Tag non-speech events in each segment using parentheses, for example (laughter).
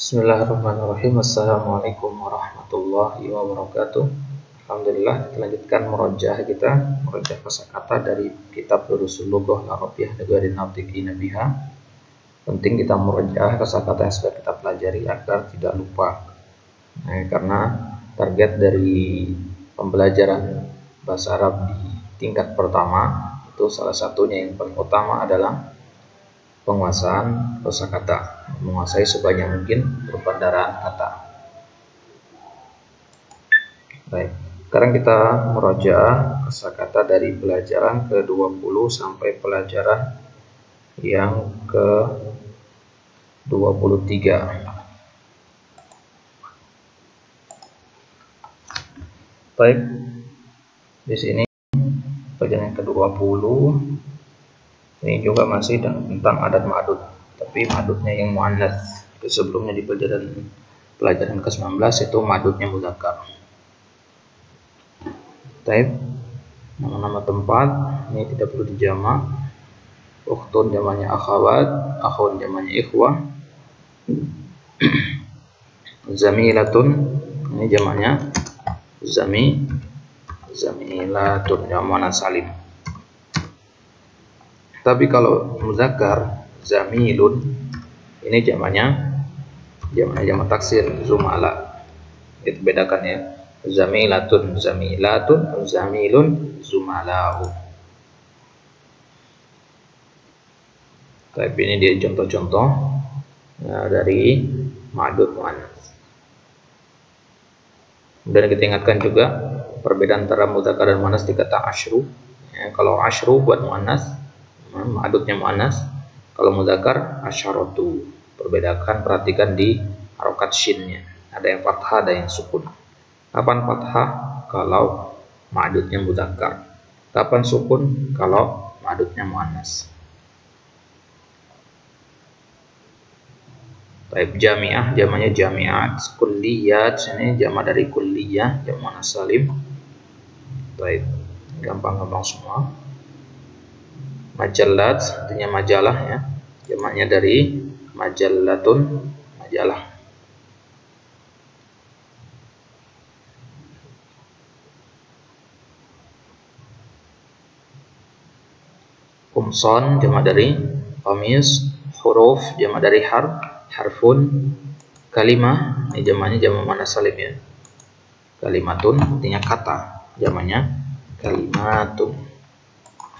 Bismillahirrahmanirrahim. Assalamualaikum warahmatullahi wabarakatuh. Alhamdulillah kita lanjutkan merojah kita Merojah kata dari kitab Durusul Lughah Arabiyah Negari Nautiki Nabiha Penting kita merojah kata yang sudah kita pelajari agar tidak lupa. Nah, Karena target dari pembelajaran bahasa Arab di tingkat pertama Itu salah satunya yang paling utama adalah penguasaan kosakata, menguasai sebanyak mungkin perbandaran kata. Baik, sekarang kita meroja kosakata dari pelajaran ke-20 sampai pelajaran yang ke-23. Baik, di sini pelajaran ke-20 ini juga masih tentang adat madud tapi madudnya yang muannas. Sebelumnya di pelajaran pelajaran ke-19 itu madudnya muzakkar. Taib nama-nama tempat ini tidak perlu dijamak. Uktun jamannya akhawat akhun jamannya ikhwah. (clears throat) Zamilatun ini jamannya zami zamilatun jamannya salim tapi kalau muzakkar zamilun ini jamannya jamannya jamak taksir zumala. Itu bedakan ya. Zamilatun zamilatun zamilun zumalau. Tapi ini dia contoh-contoh ya, dari ma'dud muannas. Dan kita ingatkan juga perbedaan antara mudzakkar dan muannas di kata asyru. Ya, kalau asyru buat muannas ma'adudnya mu'anas kalau mudakar asyaratu perbedakan perhatikan di harokat shinnya. Ada yang fathah ada yang sukun. Kapan fathah? Kalau ma'adudnya mudakar kapan sukun? Kalau ma'adudnya mu'anas Baik jamiah. Jamanya jamiat. Kulliyat. Sini jama dari kulliyah jama salim. Baik gampang-gampang semua majallat artinya majalah ya. Jamaknya dari majallatun majalah. Kumson jamak dari qamis. Huruf jamak dari har harfun. Kalimah ini jamaknya jamak mana salim ya. Kalimatun artinya kata. Jamaknya kalimatun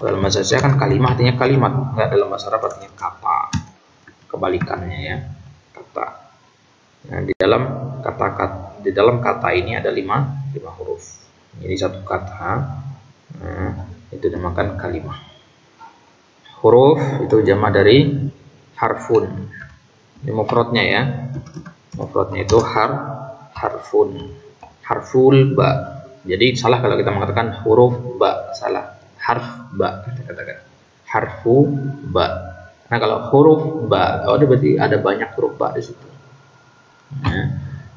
dalam bahasa saya kan kalimat artinya kalimat, enggak dalam bahasa Arab artinya kata. Kebalikannya ya, kata. Nah, di dalam kata-kata di dalam kata ini ada lima, lima huruf. Jadi satu kata nah, itu dinamakan kalimat. Huruf itu jama dari harfun. Ini mufradnya ya. Mufradnya itu har harfun. Harful ba. Jadi salah kalau kita mengatakan huruf ba, salah harf ba kita katakan. Harfu ba. Nah kalau huruf ba. Oh berarti ada banyak huruf ba di situ. Nah,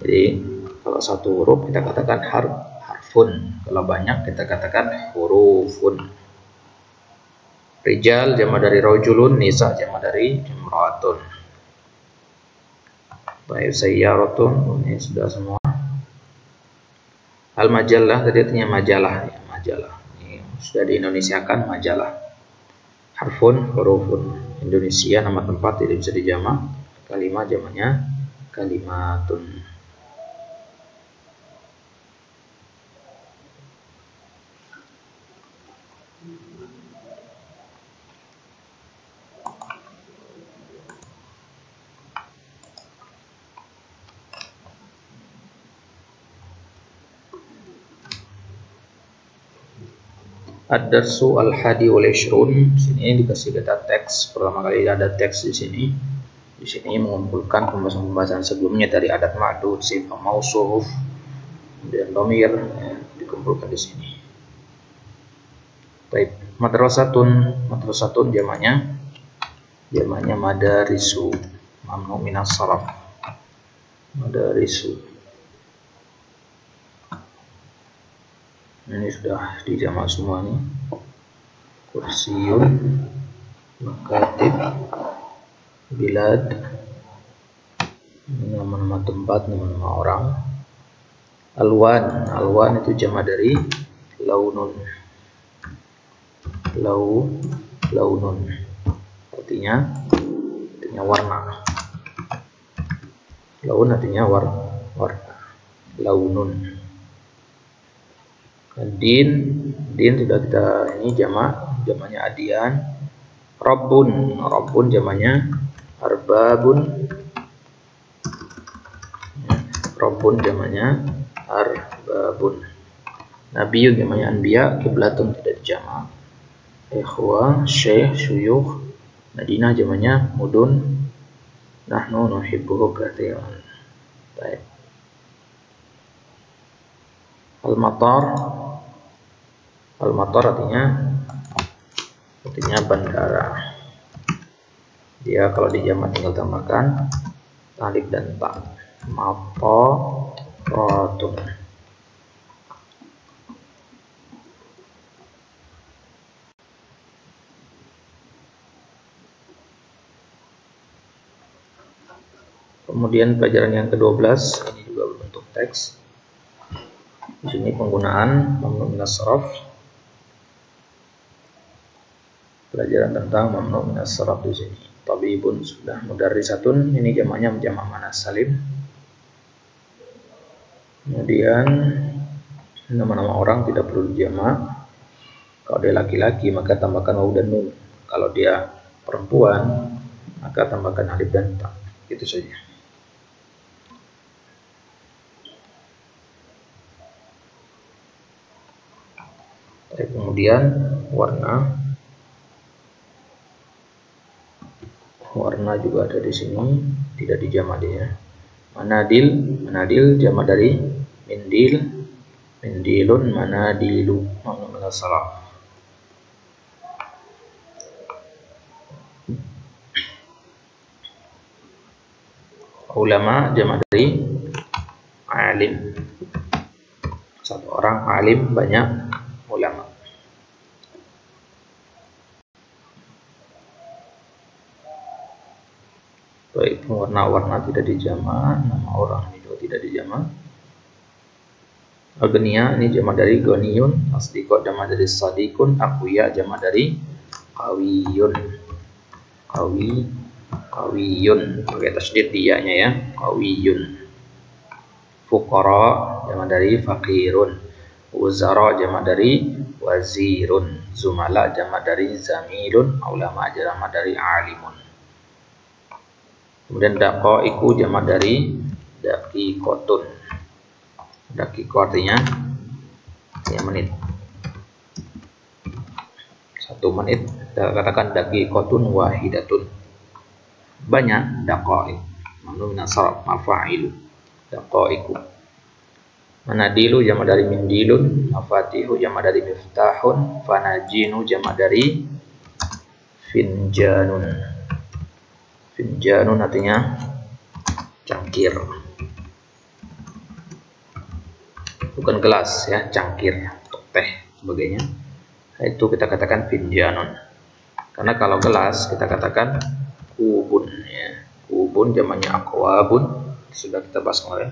jadi kalau satu huruf kita katakan har harfun. Kalau banyak kita katakan hurufun. Rijal jama dari rojulun nisa jama dari imratun baik sayyaratun ini sudah semua. Al majalah tadi artinya majalah ya majalah sudah diindonesiakan majalah. Harfun hurufun. Indonesia nama tempat tidak bisa dijamak kalimat jamaknya kalimatun Ad-Darsu Al-Hadi wal Ishrun. Sini dikasih data teks. Pertama kali ada teks di sini. Di sini mengumpulkan pembahasan-pembahasan sebelumnya dari adat ma'dud, sifat mausuf, dan domir ya, dikumpulkan di sini. Baik, madrasatun, madrasatun jamannya jamannya madarisu, mamnu minas saraf. Madarisu. Ini sudah dijamak semua nih kursiun makatib bilad nama-nama tempat nama-nama orang. Alwan alwan itu jama dari launun. Lau launun. Artinya artinya warna. Laun artinya war, warna. Launun din din sudah kita ini jamak jamaknya adian. Rabbun rabbun jamaknya arbabun. Rabbun jamaknya arbabun. Nabiyun jamaknya anbiya kiblatun tidak jamak ikhwa syekh syuyukh madinah jamaknya mudun. Nahnu nuhibbuhu kathiran baik. Al-matar al-matar artinya artinya bandara. Dia kalau dijamak tinggal tambahkan alif dan ta mataratun Kemudian pelajaran yang ke-12 ini juga berbentuk teks. Di sini penggunaan mamnu minas Pelajaran tentang mamnu minas di sini. Tabibun sudah mudarrisatun, ini jamaknya jamak mana salim. Kemudian nama-nama orang tidak perlu dijamak. Kalau dia laki-laki maka tambahkan waw dan nun. Kalau dia perempuan maka tambahkan alif dan ta. Itu saja. kemudian warna warna juga ada di sini tidak dijamak dia manadil manadil jamak dari mindil mindilun manadilu. Mana salah ulama jamak dari alim. Satu orang alim banyak ulama. Baik, warna-warna tidak dijama, nama orang ini juga tidak dijama. Agnia ini jama dari goniun, asdiko jama dari sadikun, akuya jama dari kawiyun. Kawi, kawiyun, pakai tasdid dianya ya, kawiyun. Fukara jama dari fakirun. Wuzara jamak dari wazirun. Zumala jamak dari zamilun. Ulama jamak dari alimun. Kemudian iku jamak dari dakikotun. Dakiko artinya ya menit. Satu menit. Kita katakan dakikotun wahidatun. Banyak daqaik. Mamnu min asraf mafa'ilu. iku Manadilu jama dari mindilun, mafatihu jama dari miftahun, fanajinu jama dari finjanun. Finjanun artinya cangkir. Bukan gelas ya, cangkir, teh sebagainya. Itu kita katakan finjanun. Karena kalau gelas kita katakan kubun ya. Kubun zamannya akwabun sudah kita bahas kemarin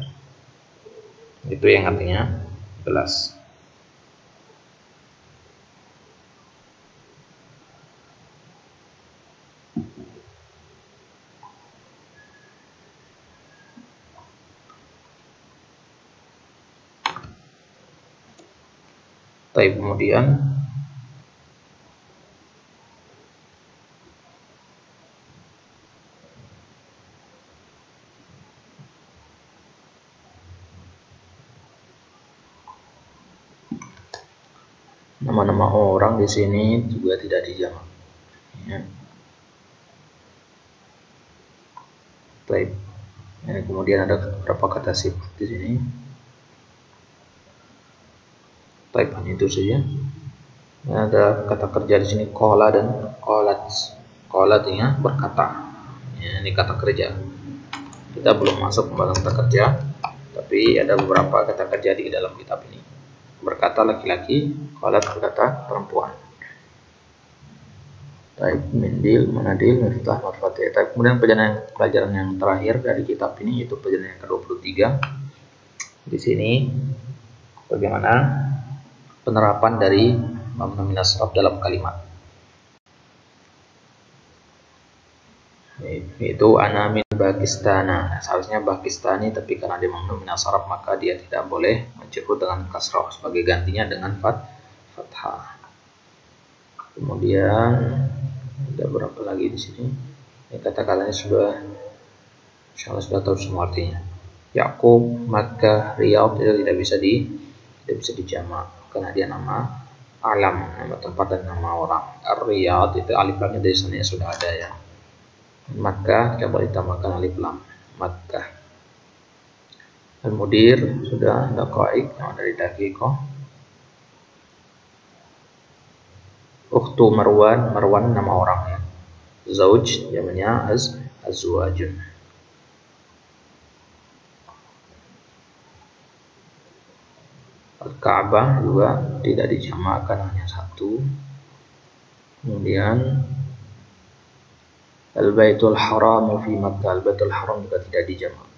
itu yang artinya gelas Tapi kemudian nama-nama orang di sini juga tidak dijamak. Ya. Ini kemudian ada beberapa kata sifat di sini. Baik, hanya itu saja. Ini ada kata kerja di sini kola dan kolat. Kolat ini berkata. Ya, ini kata kerja. Kita belum masuk pembahasan kata kerja, tapi ada beberapa kata kerja di dalam kitab ini berkata laki-laki, qalat berkata perempuan. Taib Mindil, Manadil, Miftah, Marfatih. Taib. Kemudian pelajaran, pelajaran yang terakhir dari kitab ini yaitu pelajaran yang ke-23. Di sini bagaimana penerapan dari mamnu minas dalam kalimat. Itu anamin Pakistana. Seharusnya Pakistani tapi karena dia mamnu minas maka dia tidak boleh mencukup dengan kasrah sebagai gantinya dengan fat fathah. Kemudian ada berapa lagi di sini? Ini kata-katanya sudah insya Allah sudah tahu semua artinya. Yakub, Makkah, Riyadh itu tidak bisa di tidak bisa dijamak karena dia nama alam, nama tempat dan nama orang. Riyadh itu alif lamnya dari sana sudah ada ya. Tidak boleh ditambahkan alif lam. Makkah. Al-Mudir sudah ada kaik yang dari Dakiko. Ukhtu Marwan, Marwan nama orang ya. Zauj namanya az azwajun. Al-Ka'bah juga tidak dijamakkan hanya satu. Kemudian Al-Baitul Haram fi Makkah. Al-Baitul Haram juga tidak dijamak.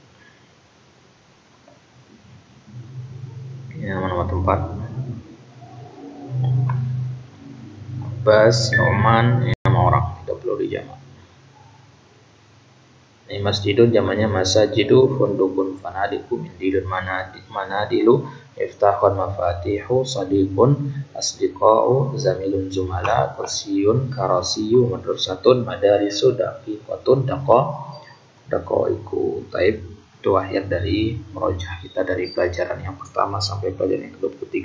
Ini nama-nama tempat. Abbas, Nu'man, ini nama orang, tidak perlu dijamak. Ini masjidun zamannya masajidu fundukun fanadiku mindilun manadilu iftahun mafatihu sadiqun asdiqa'u zamilun zumala kursiyun karasiyu madrasatun madarisu daqiqatun daqa daqaiku taib itu akhir dari merojah kita dari pelajaran yang pertama sampai pelajaran yang ke-23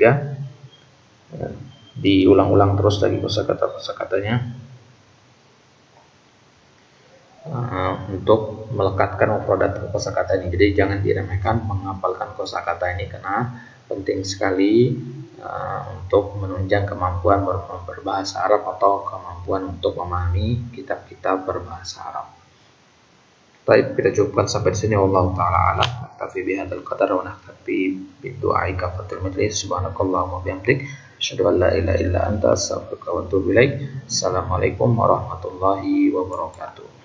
diulang-ulang terus lagi kosakata-kosakatanya uh, untuk melekatkan mufradat kosakata ini. Jadi jangan diremehkan menghafalkan kosakata ini karena penting sekali uh, untuk menunjang kemampuan ber berbahasa Arab atau kemampuan untuk memahami kitab-kitab berbahasa Arab. Baik, kita cukupkan sampai di sini. Allah taala alam. Naktafi bihadzal qadar wa naktafi bidu'ai kafatul majlis. Subhanakallahumma bihamdik. Asyhadu an la ilaha illa anta astaghfiruka wa atubu ilaik. Assalamualaikum warahmatullahi wabarakatuh.